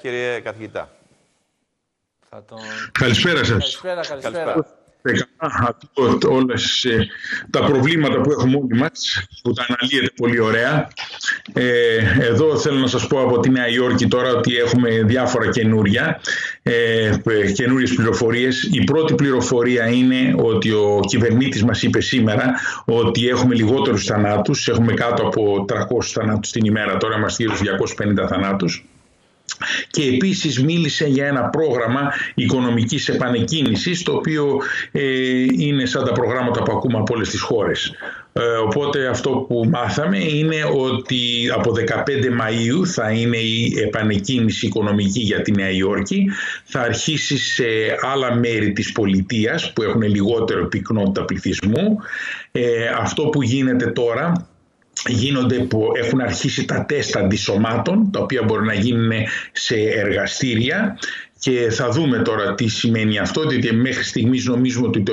κύριε καθηγητά. Θα τον... Καλησπέρα σας. Καλησπέρα, καλησπέρα. Ε, καλά, ακούω όλες ε, τα προβλήματα που έχουμε όλοι μας, που τα αναλύεται πολύ ωραία. Ε, εδώ θέλω να σας πω από τη Νέα Υόρκη τώρα ότι έχουμε διάφορα καινούρια, ε, καινούριες πληροφορίες. Η πρώτη πληροφορία είναι ότι ο κυβερνήτης μας είπε σήμερα ότι έχουμε λιγότερους θανάτους, έχουμε κάτω από 300 θανάτους την ημέρα, τώρα είμαστε γύρω στους 250 θανάτους και επίσης μίλησε για ένα πρόγραμμα οικονομικής επανεκκίνησης το οποίο ε, είναι σαν τα προγράμματα που ακούμε από όλες τις χώρες. Ε, οπότε αυτό που μάθαμε είναι ότι από 15 Μαΐου θα είναι η επανεκκίνηση οικονομική για τη Νέα Υόρκη. Θα αρχίσει σε άλλα μέρη της πολιτείας που έχουν λιγότερο πυκνότητα πληθυσμού. Ε, αυτό που γίνεται τώρα γίνονται που έχουν αρχίσει τα τεστ αντισωμάτων τα οποία μπορεί να γίνουν σε εργαστήρια. Και θα δούμε τώρα τι σημαίνει αυτό διότι μέχρι στιγμής νομίζουμε ότι το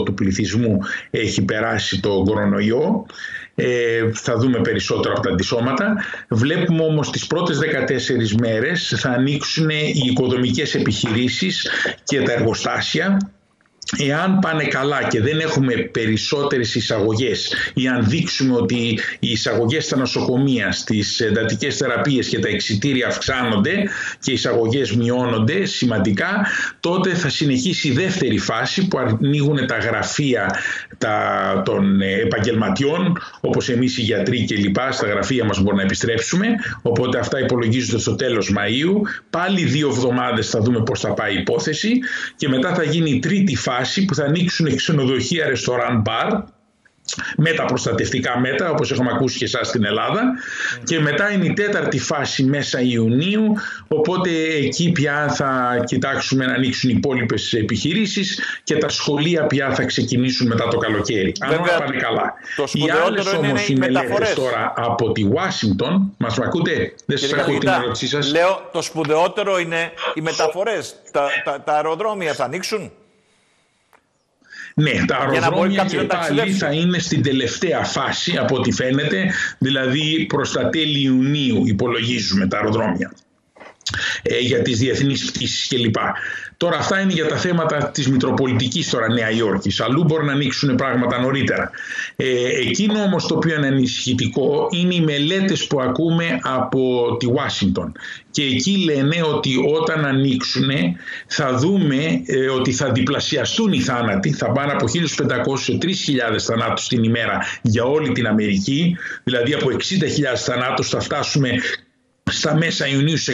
25% του πληθυσμού έχει περάσει το κορονοϊό. Ε, θα δούμε περισσότερα από τα αντισώματα. Βλέπουμε όμως τις πρώτες 14 μέρες θα ανοίξουν οι οικοδομικές επιχειρήσεις και τα εργοστάσια εάν πάνε καλά και δεν έχουμε περισσότερες εισαγωγές ή αν δείξουμε ότι οι εισαγωγές στα νοσοκομεία, στις εντατικές θεραπείες και τα εξιτήρια αυξάνονται και οι εισαγωγές μειώνονται σημαντικά, τότε θα συνεχίσει η δεύτερη φάση που ανοίγουν τα γραφεία τα, των επαγγελματιών, όπως εμείς οι γιατροί και λοιπά, στα γραφεία μας μπορούμε να επιστρέψουμε, οπότε αυτά υπολογίζονται στο τέλος Μαΐου. Πάλι δύο εβδομάδες θα δούμε πώς θα πάει η υπόθεση και μετά θα γίνει η τρίτη φάση που θα ανοίξουν ξενοδοχεία, ρεστοράν, μπαρ με τα προστατευτικά μέτρα όπως έχουμε ακούσει και εσάς στην Ελλάδα. Και μετά είναι η τέταρτη φάση μέσα Ιουνίου. Οπότε εκεί πια θα κοιτάξουμε να ανοίξουν οι υπόλοιπες επιχειρήσεις και τα σχολεία πια θα ξεκινήσουν μετά το καλοκαίρι. Αν όλα πάνε καλά. οι άλλες όμως οι μελέτες τώρα από τη Ουάσιγκτον μας ακούτε; Δεν σας ακούω την ερώτησή σας. Λέω το σπουδαιότερο είναι οι μεταφορές. Τα, τα, τα αεροδρόμια θα ανοίξουν; Ναι, τα αεροδρόμια και πάλι θα είναι στην τελευταία φάση από ό,τι φαίνεται, δηλαδή προς τα τέλη Ιουνίου υπολογίζουμε τα αεροδρόμια ε, για τις διεθνείς πτήσεις κλπ. Τώρα αυτά είναι για τα θέματα της Μητροπολιτικής τώρα Νέα Υόρκης. Αλλού μπορεί να ανοίξουν πράγματα νωρίτερα. Ε, εκείνο όμως το οποίο είναι ανησυχητικό είναι οι μελέτες που ακούμε από τη Ουάσιγκτον. Και εκεί λένε ότι όταν ανοίξουν θα δούμε ε, ότι θα διπλασιαστούν οι θάνατοι. Θα πάνε από 1.500 σε 3.000 θανάτους την ημέρα για όλη την Αμερική. Δηλαδή από 60.000 θανάτους θα φτάσουμε στα μέσα Ιουνίου σε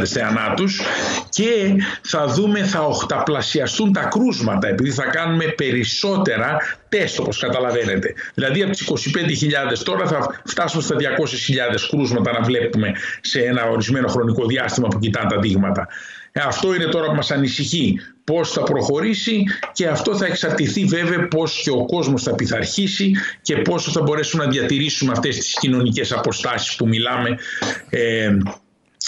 120.000 θεανάτους και θα δούμε θα οχταπλασιαστούν τα κρούσματα επειδή θα κάνουμε περισσότερα τεστ όπως καταλαβαίνετε. Δηλαδή από τις 25.000 τώρα θα φτάσουμε στα 200.000 κρούσματα να βλέπουμε σε ένα ορισμένο χρονικό διάστημα που κοιτάνε τα δείγματα. Ε, αυτό είναι τώρα που μας ανησυχεί πώς θα προχωρήσει και αυτό θα εξαρτηθεί βέβαια πώς και ο κόσμος θα πειθαρχήσει και πόσο θα μπορέσουμε να διατηρήσουμε αυτές τις κοινωνικές αποστάσεις που μιλάμε ε,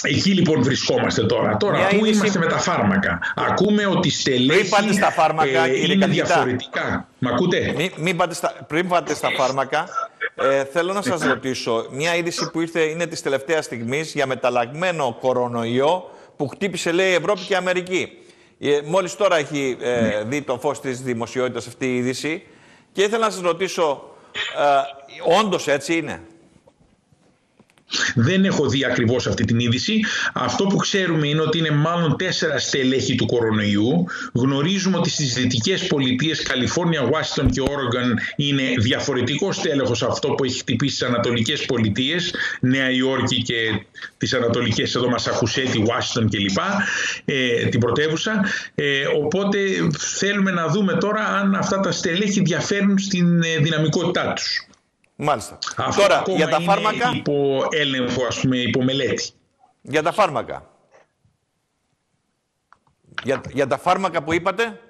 Εκεί λοιπόν βρισκόμαστε τώρα. Τώρα πού είμαστε με τα φάρμακα. Ακούμε ότι στελέχη πάτε στα φάρμακα, ε, είναι διαφορετικά. Μ' ακούτε; Μην, πάτε στα, πριν πάτε στα φάρμακα, ε, θέλω να σας ρωτήσω. Μια είδηση που ήρθε είναι της τελευταίας στιγμής για μεταλλαγμένο κορονοϊό που χτύπησε λέει Ευρώπη και Αμερική. Ε, μόλις τώρα έχει ε, ναι. δει το φως της δημοσιότητας αυτή η είδηση και ήθελα να σας ρωτήσω, ε, όντως έτσι είναι; Δεν έχω δει ακριβώς αυτή την είδηση. Αυτό που ξέρουμε είναι ότι είναι μάλλον τέσσερα στελέχη του κορονοϊού. Γνωρίζουμε ότι στις δυτικές πολιτείες, Καλιφόρνια, Ουάσιγκτον και Όργαν, είναι διαφορετικός στέλεχος αυτό που έχει χτυπήσει τις ανατολικές πολιτείες, Νέα Υόρκη και τις ανατολικές εδώ, Μασαχουσέτη, Ουάσιγκτον κλπ. Ε, την πρωτεύουσα. Ε, οπότε θέλουμε να δούμε τώρα αν αυτά τα στελέχη διαφέρουν στην ε, δυναμικότητά τους. Μάλιστα. Αυτό Τώρα, για τα είναι φάρμακα. Υπό έλεγχο, ας πούμε, υπό μελέτη. Για τα φάρμακα. Για, για τα φάρμακα που είπατε.